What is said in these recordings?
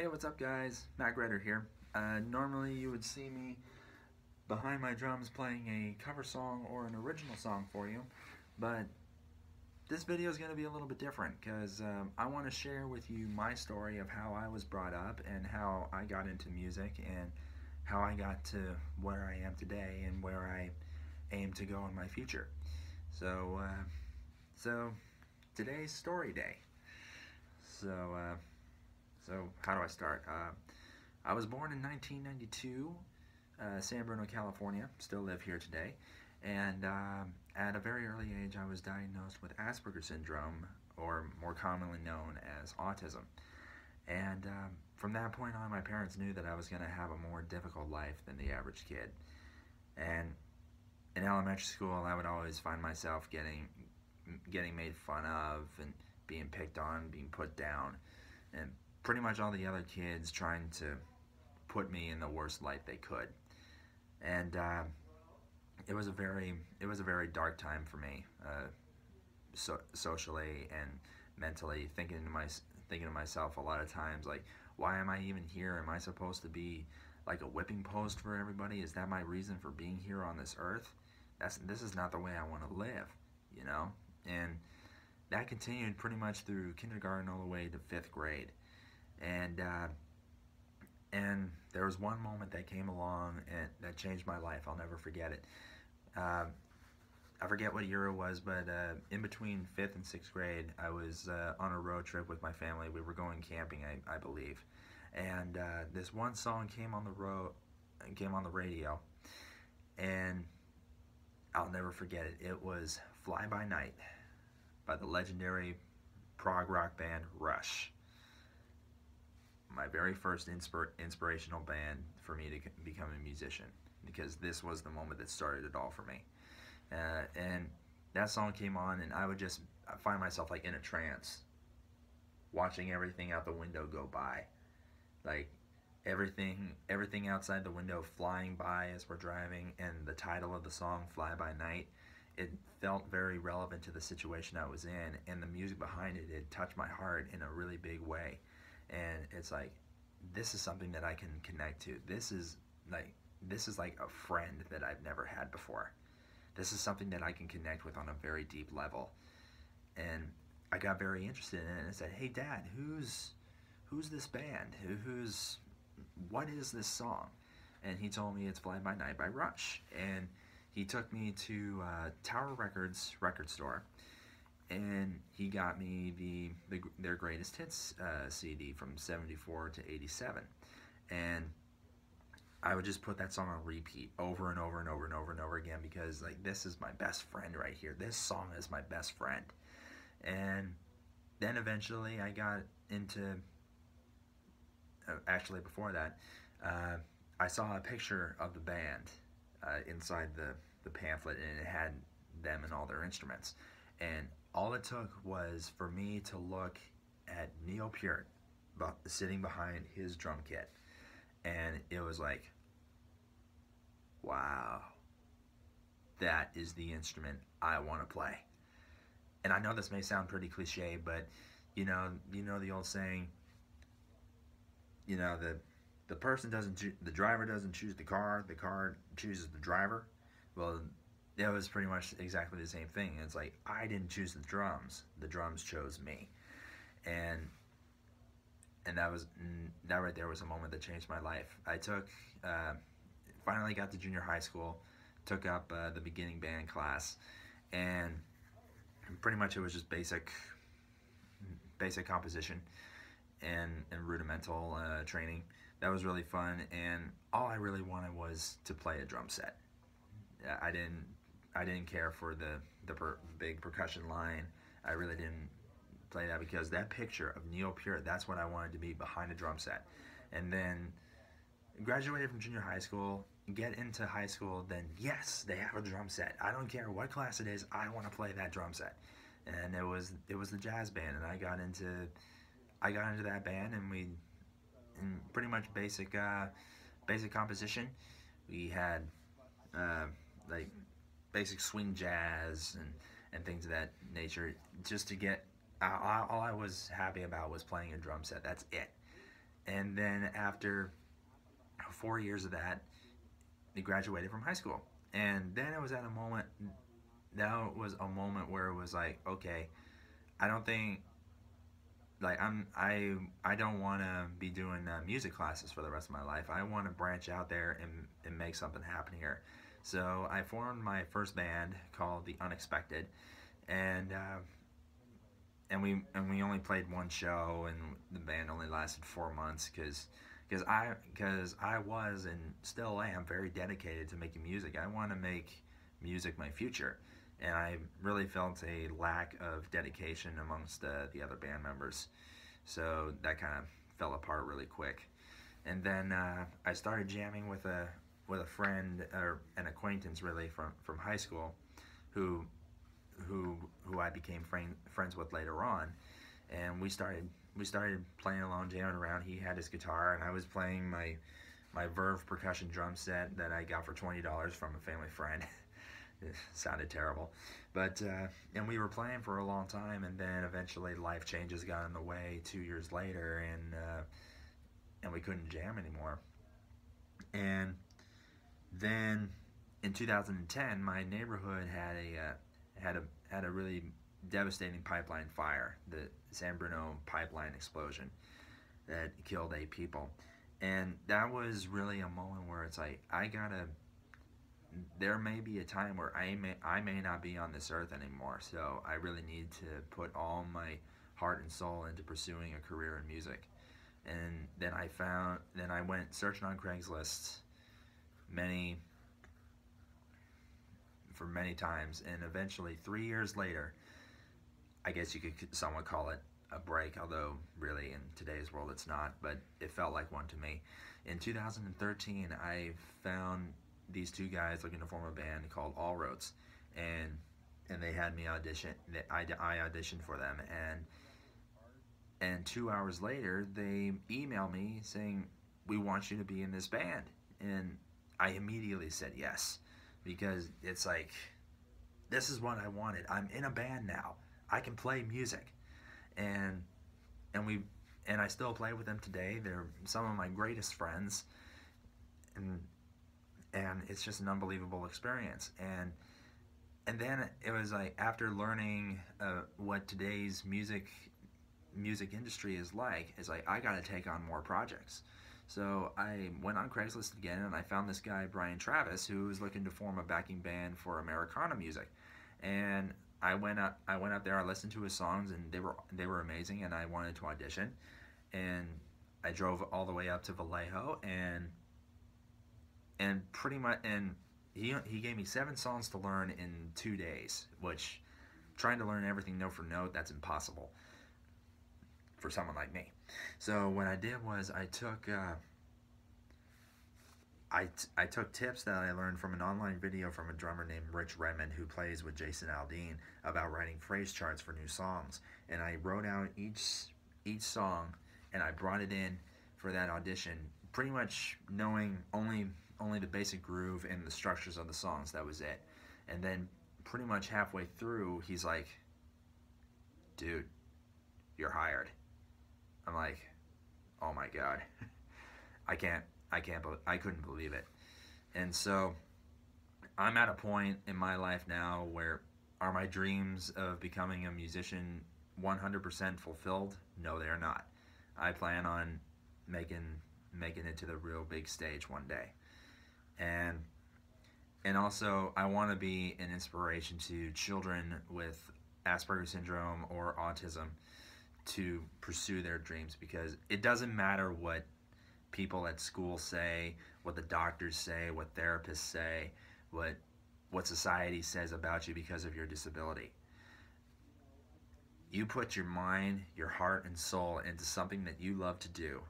Hey, what's up guys? Matt Gretter here. Uh, normally you would see me behind my drums playing a cover song or an original song for you, but this video is going to be a little bit different because um, I want to share with you my story of how I was brought up and how I got into music and how I got to where I am today and where I aim to go in my future. So, uh, so today's story day. So, uh, so how do I start? Uh, I was born in 1992, uh, San Bruno, California. Still live here today. And um, at a very early age, I was diagnosed with Asperger's syndrome, or more commonly known as autism. And um, from that point on, my parents knew that I was going to have a more difficult life than the average kid. And in elementary school, I would always find myself getting getting made fun of and being picked on, being put down, and pretty much all the other kids trying to put me in the worst light they could. And uh, it was a very it was a very dark time for me, uh, so, socially and mentally. Thinking to my thinking to myself a lot of times like, why am I even here? Am I supposed to be like a whipping post for everybody? Is that my reason for being here on this earth? That's this is not the way I want to live, you know. And that continued pretty much through kindergarten all the way to fifth grade and uh, and there was one moment that came along and that changed my life. I'll never forget it. Uh, I forget what year it was, but uh, in between fifth and sixth grade, I was uh, on a road trip with my family. We were going camping, I, I believe, and uh, this one song came on the road, came on the radio, and I'll never forget it. It was "Fly By Night" by the legendary prog rock band Rush my very first inspir inspirational band for me to become a musician because this was the moment that started it all for me. Uh, and that song came on, and I would just find myself like in a trance, watching everything out the window go by, like everything everything outside the window flying by as we're driving, and the title of the song "Fly by Night." It felt very relevant to the situation I was in, and the music behind it, it touched my heart in a really big way and it's like this is something that I can connect to. This is like this is like a friend that I've never had before. This is something that I can connect with on a very deep level. And I got very interested in it and said, "Hey dad, who's who's this band? Who, who's what is this song?" And he told me it's Fly By Night by Rush. And he took me to uh, Tower Records record store and he got me the, the their greatest hits uh, CD from 74 to 87 and I would just put that song on repeat over and over and over and over and over again because like this is my best friend right here. This song is my best friend. And then eventually I got into uh, actually before that uh, I saw a picture of the band uh, inside the, the pamphlet and it had them and all their instruments. And all it took was for me to look at Neil Peart sitting behind his drum kit. And it was like, wow, that is the instrument I want to play. And I know this may sound pretty cliche, but you know, you know the old saying, you know, the the person doesn't, the driver doesn't choose the car, the car chooses the driver. Well, it was pretty much exactly the same thing. It's like I didn't choose the drums; the drums chose me, and and that was that right there was a moment that changed my life. I took uh, finally got to junior high school, took up uh, the beginning band class, and pretty much it was just basic basic composition and and rudimental uh, training. That was really fun, and all I really wanted was to play a drum set. I didn't I didn't care for the the per, big percussion line. I really didn't play that because that picture of Neil Peart, that's what I wanted to be behind a drum set. And then graduated from junior high school, get into high school, then yes, they have a drum set. I don't care what class it is, I want to play that drum set. And it was it was the jazz band and I got into I got into that band and we in pretty much basic uh, basic composition. We had uh, like basic swing jazz and, and things of that nature just to get all I was happy about was playing a drum set that's it and then after four years of that, he graduated from high school. And then it was at a moment, that was a moment where it was like, okay, I don't think, like I'm, I, I don't want to be doing uh, music classes for the rest of my life. I want to branch out there and, and make something happen here. So I formed my first band called The Unexpected, and uh, and we and we only played one show, and the band only lasted four months because because I because I was and still am very dedicated to making music. I want to make music my future, and I really felt a lack of dedication amongst uh, the other band members, so that kind of fell apart really quick. And then uh, I started jamming with a with a friend or an acquaintance really from from high school, who who who I became friend, friends with later on, and we started we started playing along, jamming around. He had his guitar, and I was playing my my Verve percussion drum set that I got for twenty dollars from a family friend. it sounded terrible, but uh, and we were playing for a long time, and then eventually life changes got in the way. Two years later, and uh, and we couldn't jam anymore. And then in 2010, my neighborhood had a uh, had a had a really devastating pipeline fire, the San Bruno pipeline explosion that killed eight people. And that was really a moment where it's like I gotta. There may be a time where I may I may not be on this earth anymore, so I really need to put all my heart and soul into pursuing a career in music. And then I found, then I went searching on Craigslist many for many times, and eventually, three years later, I guess you could somewhat call it a break, although really in today's world it's not, but it felt like one to me. In 2013, I found these two guys looking to form a band called All Roads, and and they had me audition. I, I auditioned for them, and and two hours later, they email me saying, "We want you to be in this band," and I immediately said yes because it's like this is what I wanted. I'm in a band now. I can play music, and and we and I still play with them today. They're some of my greatest friends, and and it's just an unbelievable experience. And and then it was like after learning uh, what today's music music industry is like, is like I got to take on more projects. So I went on Craigslist again and I found this guy, Brian Travis, who was looking to form a backing band for Americana music. And I went up I went up there, I listened to his songs and they were they were amazing and I wanted to audition. And I drove all the way up to Vallejo and and pretty much and he he gave me seven songs to learn in two days, which trying to learn everything note for note, that's impossible for someone like me. So what I did was I took uh, I, I took tips that I learned from an online video from a drummer named Rich Redmond who plays with Jason Aldean about writing phrase charts for new songs. And I wrote out each each song and I brought it in for that audition, pretty much knowing only only the basic groove and the structures of the songs. That was it. And then pretty much halfway through, he's like, "Dude, you're hired." I'm like, oh my god, I can't, I can't, I couldn't believe it. And so I'm at a point in my life now where are my dreams of becoming a musician 100% fulfilled? No, they are not. I plan on making making it to the real big stage one day. And and also I want to be an inspiration to children with Asperger's syndrome or autism to pursue their dreams because it doesn't matter what people at school say, what the doctors say, what therapists say, what what society says about you because of your disability. You put your mind, your heart and soul into something that you love to do.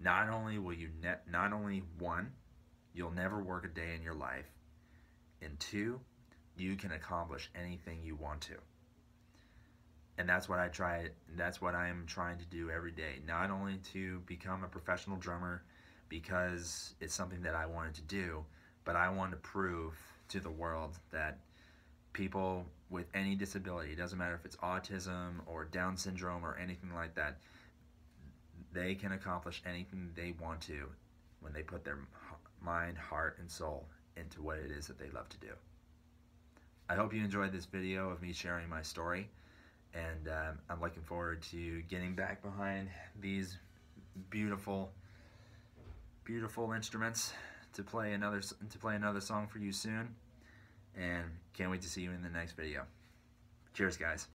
Not only will you ne- not only one, you'll never work a day in your life, and two, you can accomplish anything you want to and that's what I try. That's what I'm trying to do every day. Not only to become a professional drummer because it's something that I wanted to do, but I want to prove to the world that people with any disability, it doesn't matter if it's autism or Down syndrome or anything like that, they can accomplish anything they want to when they put their mind, heart, and soul into what it is that they love to do. I hope you enjoyed this video of me sharing my story, and um, I'm looking forward to getting back behind these beautiful, beautiful instruments to play another to play another song for you soon. And can't wait to see you in the next video. Cheers, guys.